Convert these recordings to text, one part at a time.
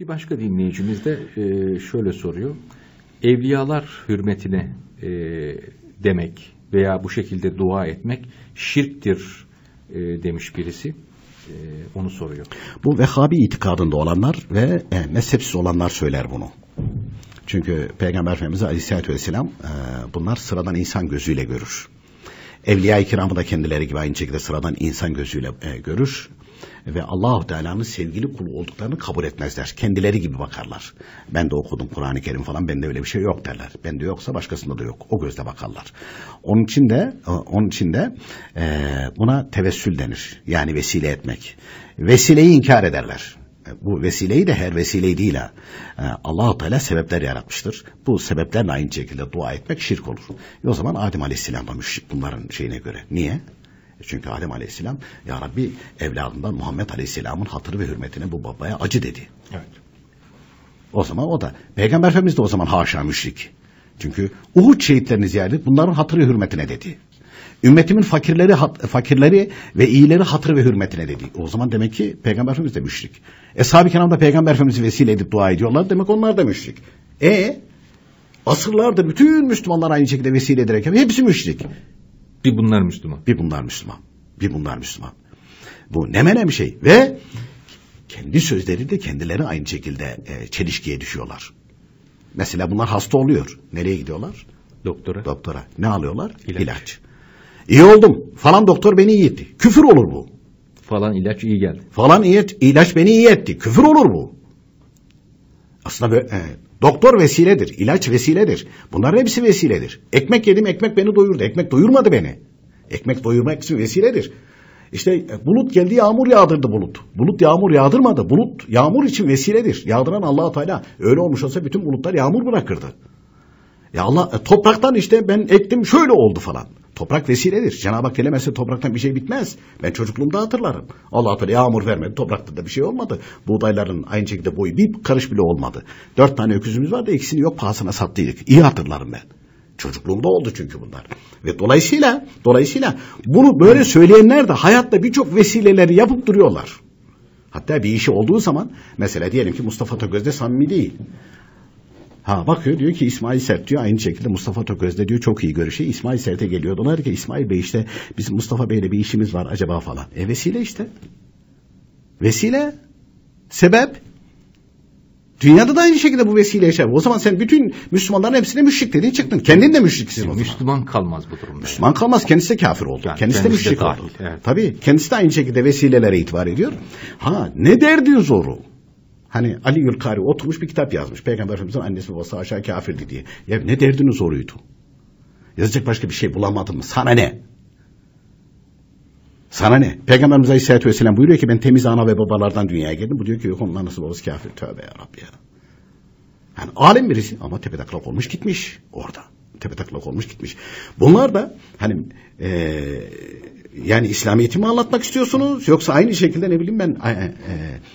Bir başka dinleyicimiz de e, şöyle soruyor. Evliyalar hürmetine e, demek veya bu şekilde dua etmek şirktir e, demiş birisi. Onu soruyor. Bu Vehhabi itikadında olanlar ve e, mezhepsiz olanlar söyler bunu. Çünkü Peygamber Efendimiz Aleyhisselatü Vesselam bunlar sıradan insan gözüyle görür. Evliya-i kiramı da kendileri gibi aynı şekilde sıradan insan gözüyle görür ve Allahu Teala'nın sevgili kulu olduklarını kabul etmezler. Kendileri gibi bakarlar. Ben de okudum Kur'an-ı Kerim falan bende öyle bir şey yok derler. Bende yoksa başkasında da yok. O gözle bakarlar. Onun için de e, onun için de e, buna tevessül denir. Yani vesile etmek. Vesileyi inkar ederler. E, bu vesileyi de her vesileyi değil ha. E, allah Teala sebepler yaratmıştır. Bu sebeplerle aynı şekilde dua etmek şirk olur. E o zaman Adem Aleyhisselam da müşrik bunların şeyine göre. Niye? Çünkü Adem Aleyhisselam Ya Rabbi evladından Muhammed Aleyhisselam'ın hatırı ve hürmetine bu babaya acı dedi. Evet. O zaman o da. Peygamber Efendimiz de o zaman haşa müşrik. Çünkü Uhud şehitlerini ziyaret bunların hatırı hürmetine dedi. Ümmetimin fakirleri fakirleri ve iyileri hatırı ve hürmetine dedi. O zaman demek ki Peygamber Efendimiz de müşrik. Eshab-ı kiram da Peygamber Efendimiz'i vesile edip dua ediyorlar. Demek onlar da müşrik. E asırlardır bütün Müslümanlar aynı şekilde vesile ederek hepsi müşrik. Bir bunlar Müslüman. Bir bunlar Müslüman. Bir bunlar Müslüman. Bu ne mene bir şey. Ve kendi sözleri de kendileri aynı şekilde e, çelişkiye düşüyorlar. Mesela bunlar hasta oluyor. Nereye gidiyorlar? Doktora. Doktora. Ne alıyorlar? İlaç. İlaç. İyi oldum. Falan doktor beni iyi etti. Küfür olur bu. Falan ilaç iyi geldi. Falan iyi ilaç beni iyi etti. Küfür olur bu. Aslında böyle, e, doktor vesiledir. ilaç vesiledir. Bunların hepsi vesiledir. Ekmek yedim ekmek beni doyurdu. Ekmek doyurmadı beni. Ekmek doyurmak için vesiledir. İşte e, bulut geldi yağmur yağdırdı bulut. Bulut yağmur yağdırmadı. Bulut yağmur için vesiledir. Yağdıran allah Teala öyle olmuş olsa bütün bulutlar yağmur bırakırdı. Ya Allah e, topraktan işte ben ektim şöyle oldu falan. Toprak vesiledir. Cenab-ı Hak dilemezse topraktan bir şey bitmez. Ben çocukluğumda hatırlarım. Allah Teala yağmur vermedi. Toprakta da bir şey olmadı. Buğdayların aynı şekilde boyu bir karış bile olmadı. Dört tane öküzümüz vardı. ikisini yok pahasına sattıydık. İyi hatırlarım ben. Çocukluğumda oldu çünkü bunlar. Ve dolayısıyla dolayısıyla bunu böyle söyleyenler de hayatta birçok vesileleri yapıp duruyorlar. Hatta bir işi olduğu zaman mesela diyelim ki Mustafa Toköz'de samimi değil. Ha bakıyor diyor ki İsmail Sert diyor aynı şekilde Mustafa Toköz'de diyor çok iyi görüşüyor. İsmail Sert'e geliyor. Diyorlar ki İsmail Bey işte bizim Mustafa Bey'le bir işimiz var acaba falan. E vesile işte. Vesile. Sebep. Dünyada da aynı şekilde bu vesile yaşar. O zaman sen bütün Müslümanların hepsine müşrik dedin çıktın. Kendin de müşriksin o zaman. Müslüman kalmaz bu durumda. Müslüman kalmaz. Kendisi de kafir oldu. Yani kendisi, kendisi de de müşrik dahil, oldu. evet. Tabii. Kendisi de aynı şekilde vesilelere itibar ediyor. Ha ne derdi zoru? Hani Ali Yülkari oturmuş bir kitap yazmış. Peygamber Efendimiz'in annesi babası aşağı kafirdi diye. Ya ne derdini zoruydu? Yazacak başka bir şey bulamadın mı? Sana ne? Sana ne? Peygamberimiz Aleyhisselatü Vesselam buyuruyor ki ben temiz ana ve babalardan dünyaya geldim. Bu diyor ki yok onun anası babası kafir. Tövbe ya Rabbi ya. Yani alim birisi ama tepetaklak olmuş gitmiş orada. Tepetaklak olmuş gitmiş. Bunlar da hani e, yani İslamiyet'i mi anlatmak istiyorsunuz? Yoksa aynı şekilde ne bileyim ben e, e,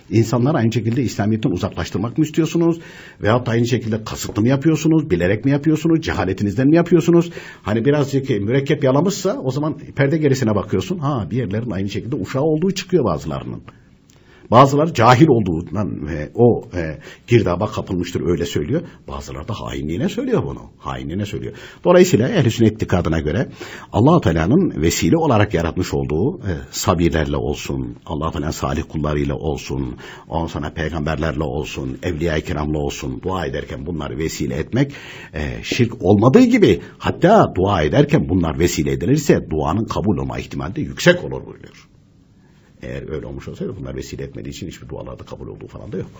insanları aynı şekilde İslamiyet'ten uzaklaştırmak mı istiyorsunuz? Veyahut da aynı şekilde kasıtlı mı yapıyorsunuz bilerek mi yapıyorsunuz cehaletinizden mi yapıyorsunuz? Hani birazcık mürekkep yalamışsa o zaman perde gerisine bakıyorsun. Ha bir yerlerin aynı şekilde uşağı olduğu çıkıyor bazılarının. Bazıları cahil olduğundan ve o e, girdaba kapılmıştır öyle söylüyor. Bazıları da hainliğine söylüyor bunu. Hainliğine söylüyor. Dolayısıyla ehl-i sünnet itikadına göre allah Teala'nın vesile olarak yaratmış olduğu e, sabirlerle olsun, allah Teala'nın salih kullarıyla olsun, ondan sonra peygamberlerle olsun, evliya-i kiramla olsun dua ederken bunları vesile etmek e, şirk olmadığı gibi hatta dua ederken bunlar vesile edilirse duanın kabul olma ihtimali de yüksek olur buyuruyor. Eğer öyle olmuş olsaydı bunlar vesile etmediği için hiçbir dualarda kabul olduğu falan da yok.